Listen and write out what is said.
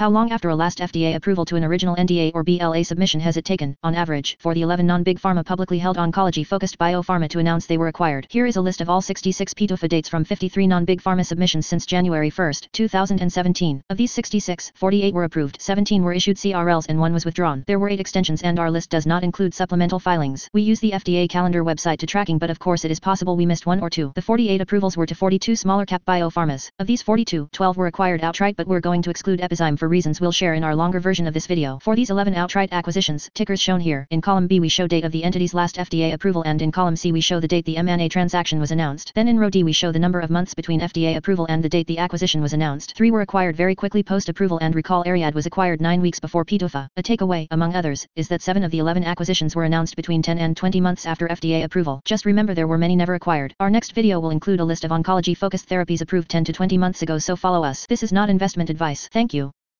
How long after a last FDA approval to an original NDA or BLA submission has it taken, on average, for the 11 non-big pharma publicly held oncology-focused biopharma to announce they were acquired? Here is a list of all 66 PDUFA dates from 53 non-big pharma submissions since January 1, 2017. Of these 66, 48 were approved, 17 were issued CRLs and one was withdrawn. There were 8 extensions and our list does not include supplemental filings. We use the FDA calendar website to tracking but of course it is possible we missed one or two. The 48 approvals were to 42 smaller cap biopharmas. Of these 42, 12 were acquired outright but we're going to exclude Epizyme for reasons we'll share in our longer version of this video. For these 11 outright acquisitions, tickers shown here, in column B we show date of the entity's last FDA approval and in column C we show the date the M&A transaction was announced. Then in row D we show the number of months between FDA approval and the date the acquisition was announced. Three were acquired very quickly post-approval and recall Ariad was acquired 9 weeks before PDUFA. A takeaway, among others, is that 7 of the 11 acquisitions were announced between 10 and 20 months after FDA approval. Just remember there were many never acquired. Our next video will include a list of oncology-focused therapies approved 10 to 20 months ago so follow us. This is not investment advice. Thank you.